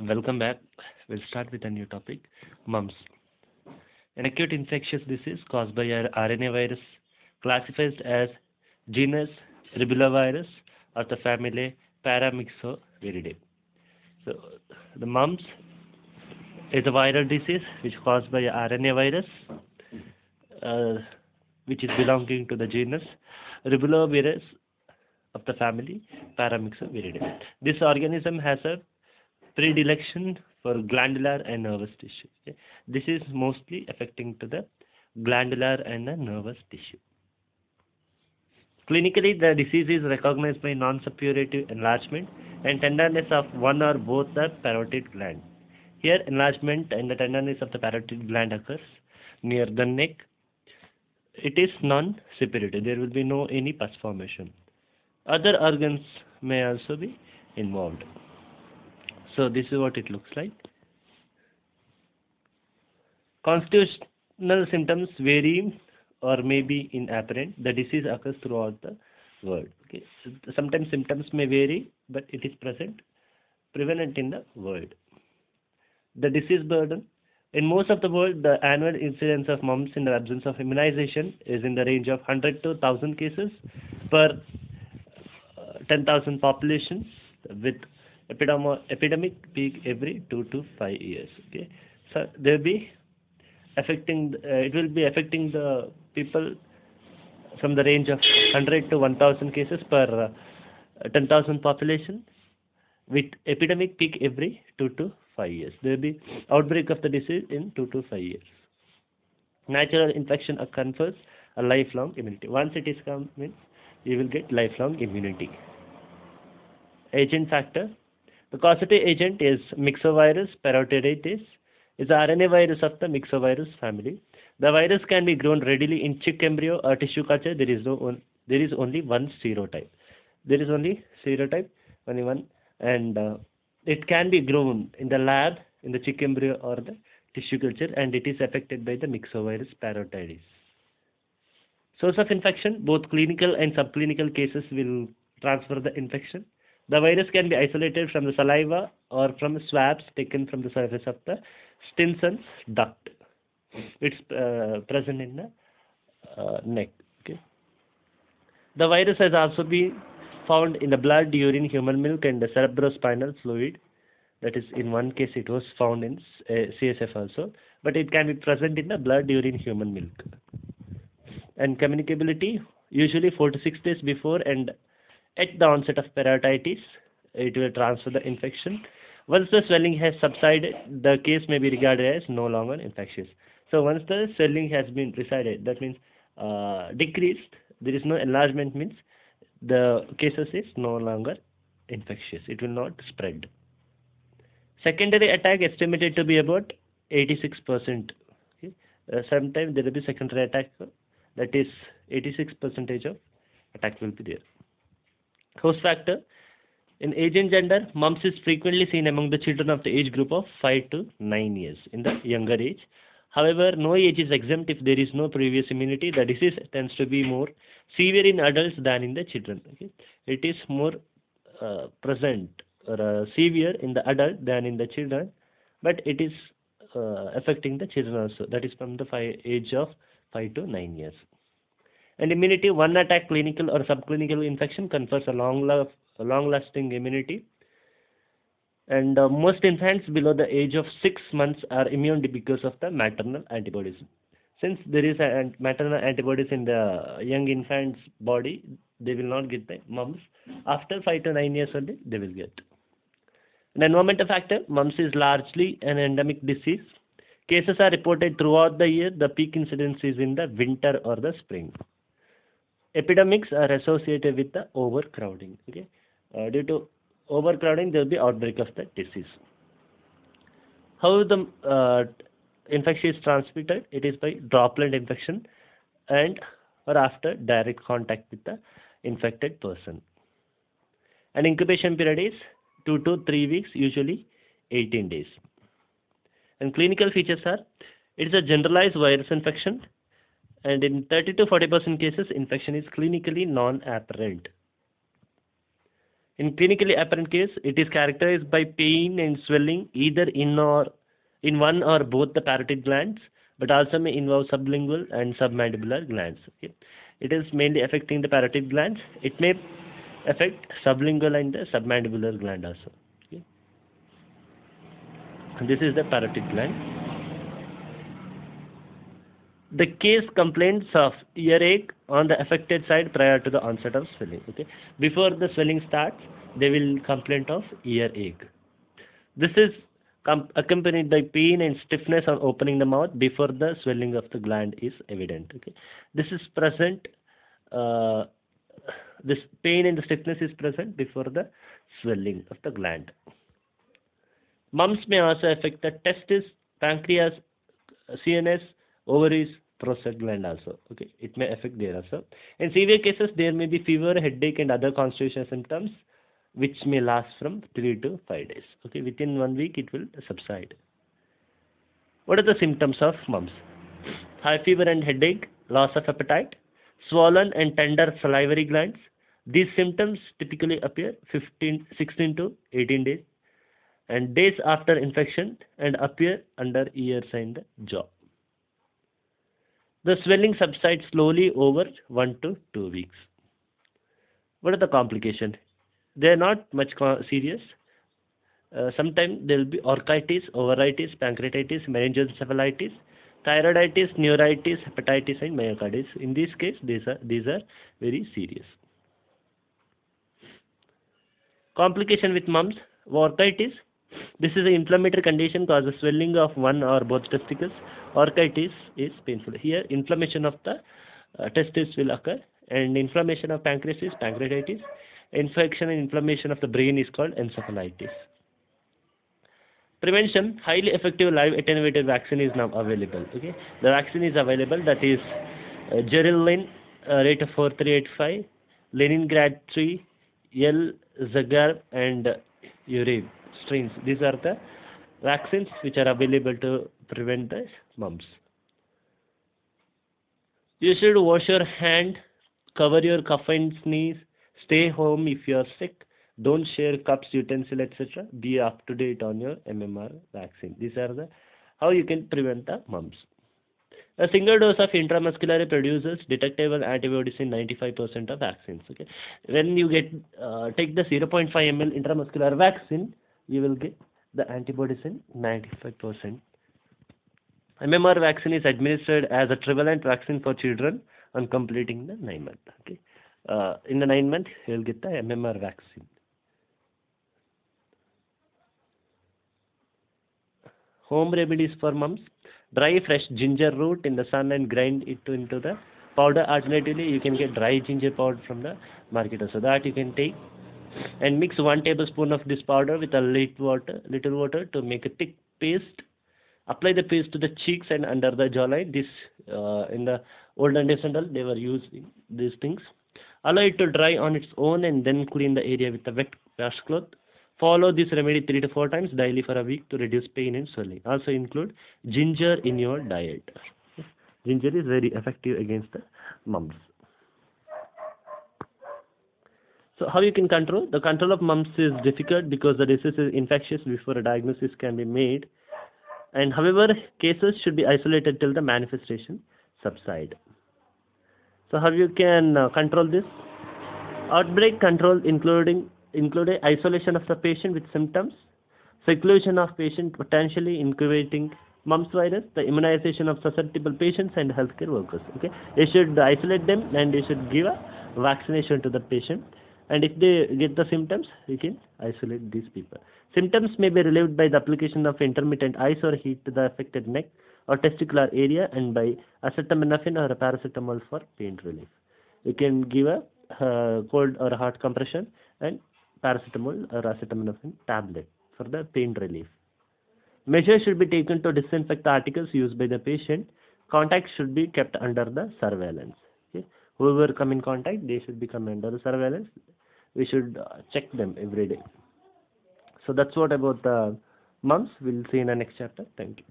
Welcome back. We'll start with a new topic mumps. An acute infectious disease caused by RNA virus classified as genus Rubulavirus or the family Paramyxoviridae. So, the mumps is a viral disease which caused by RNA virus uh, which is belonging to the genus Rubulavirus of the family Paramyxoviridae. This organism has a predilection for glandular and nervous tissue. Okay? This is mostly affecting to the glandular and the nervous tissue. Clinically, the disease is recognized by non-suppurative enlargement and tenderness of one or both the parotid gland. Here, enlargement and the tenderness of the parotid gland occurs near the neck. It is non-suppurative. There will be no any pus formation. Other organs may also be involved. So this is what it looks like. Constitutional symptoms vary or may be inapparent. The disease occurs throughout the world. Okay. So sometimes symptoms may vary, but it is present, prevalent in the world. The disease burden. In most of the world, the annual incidence of mumps in the absence of immunization is in the range of 100 to 1000 cases per uh, 10,000 populations with epidemic peak every 2 to 5 years. Okay. So there will be affecting, uh, it will be affecting the people from the range of 100 to 1000 cases per uh, 10,000 population with epidemic peak every 2 to 5 years. There will be outbreak of the disease in 2 to 5 years. Natural infection confers a lifelong immunity. Once it is come means you will get lifelong immunity. Agent factor. The causative agent is myxovirus parotiditis. Is the RNA virus of the myxovirus family. The virus can be grown readily in chick embryo or tissue culture. There is no one, there is only one serotype. There is only serotype, only one, and uh, it can be grown in the lab, in the chick embryo or the tissue culture, and it is affected by the myxovirus parotitis. Source of infection, both clinical and subclinical cases will transfer the infection. The virus can be isolated from the saliva or from swabs taken from the surface of the Stensen's duct. It's uh, present in the uh, neck. Okay. The virus has also been found in the blood, urine, human milk, and the cerebrospinal fluid. That is, in one case, it was found in uh, CSF also, but it can be present in the blood, urine, human milk. And communicability, usually four to six days before and at the onset of parotitis, it will transfer the infection. Once the swelling has subsided, the case may be regarded as no longer infectious. So once the swelling has been resided, that means uh, decreased, there is no enlargement means the cases is no longer infectious. It will not spread. Secondary attack estimated to be about 86%. Okay? Uh, sometimes there will be secondary attack, that is 86 percentage of attack will be there. Host factor. In age and gender, mumps is frequently seen among the children of the age group of 5 to 9 years in the younger age. However, no age is exempt if there is no previous immunity. The disease tends to be more severe in adults than in the children. Okay? It is more uh, present or uh, severe in the adult than in the children, but it is uh, affecting the children also. That is from the five, age of 5 to 9 years. And immunity, one attack clinical or subclinical infection confers a long, a long lasting immunity. And uh, most infants below the age of 6 months are immune because of the maternal antibodies. Since there is a maternal antibodies in the young infant's body, they will not get the mumps. After 5 to 9 years only, they will get. An environmental factor, mumps is largely an endemic disease. Cases are reported throughout the year. The peak incidence is in the winter or the spring epidemics are associated with the overcrowding. Okay, uh, due to overcrowding, there will be outbreak of the disease. How the uh, infection is transmitted? It is by droplet infection and or after direct contact with the infected person. And incubation period is 2 to 3 weeks, usually 18 days. And clinical features are, it is a generalized virus infection and in 30 to 40 percent cases infection is clinically non-apparent. In clinically apparent case, it is characterized by pain and swelling either in or in one or both the parotid glands, but also may involve sublingual and submandibular glands. Okay. It is mainly affecting the parotid glands. It may affect sublingual and the submandibular gland also. Okay. This is the parotid gland. The case complaints of earache on the affected side prior to the onset of swelling. Okay. Before the swelling starts, they will complain of earache. This is accompanied by pain and stiffness on opening the mouth before the swelling of the gland is evident. Okay. This is present, uh, this pain and the stiffness is present before the swelling of the gland. Mumps may also affect the testis, pancreas, CNS, ovaries, prostate gland also. Okay, it may affect there also. In severe cases, there may be fever, headache, and other constitutional symptoms which may last from 3 to 5 days. Okay, within one week it will subside. What are the symptoms of mumps? High fever and headache, loss of appetite, swollen and tender salivary glands. These symptoms typically appear 15, 16 to 18 days and days after infection and appear under ears and jaw. The swelling subsides slowly over 1 to 2 weeks. What are the complications? They are not much serious. Uh, sometimes there will be orchitis, ovaritis, pancreatitis, meningoencephalitis, thyroiditis, neuritis, hepatitis, and myocarditis. In this case, these are these are very serious. Complication with mumps, orchitis. This is an inflammatory condition causes swelling of one or both testicles. Orchitis is painful. Here, inflammation of the uh, testes will occur, and inflammation of pancreas is pancreatitis. Infection and inflammation of the brain is called encephalitis. Prevention, highly effective live attenuated vaccine is now available. Okay, the vaccine is available. That is uh, Jeryl Lynn, uh, rate of 4385, Leningrad 3, L. Zagar, and Urabe strains. These are the vaccines which are available to prevent the mumps. You should wash your hand, cover your cough and sneeze, stay home if you are sick, don't share cups, utensils, etc. Be up to date on your MMR vaccine. These are the how you can prevent the mumps. A single dose of intramuscular produces detectable antibodies in 95% of vaccines. Okay, when you get uh, take the 0.5 ml intramuscular vaccine, you will get the antibodies in 95%. MMR vaccine is administered as a trivalent vaccine for children on completing the nine month. Okay, uh, in the nine month you will get the MMR vaccine. Home remedies for mumps: dry fresh ginger root in the sun and grind it into the powder. Alternatively, you can get dry ginger powder from the market, so that you can take and mix one tablespoon of this powder with a little water, little water to make a thick paste. Apply the paste to the cheeks and under the jawline. This uh, in the olden days and they were using these things. Allow it to dry on its own and then clean the area with a wet washcloth. Follow this remedy three to four times daily for a week to reduce pain and swelling. Also include ginger in your diet. Ginger is very effective against the mumps. So how you can control? The control of mumps is difficult because the disease is infectious before a diagnosis can be made. And however, cases should be isolated till the manifestation subside. So how you can uh, control this? Outbreak control including including isolation of the patient with symptoms, seclusion of patient potentially incubating mumps virus, the immunization of susceptible patients and healthcare workers. Okay, you should isolate them and you should give a vaccination to the patient and if they get the symptoms we can isolate these people. Symptoms may be relieved by the application of intermittent ice or heat to the affected neck or testicular area and by acetaminophen or paracetamol for pain relief. You can give a uh, cold or hot compression and paracetamol or acetaminophen tablet for the pain relief. Measures should be taken to disinfect the articles used by the patient. Contact should be kept under the surveillance whoever come in contact they should become under the surveillance. We should uh, check them every day. So that's what about the mumps we'll see in the next chapter. Thank you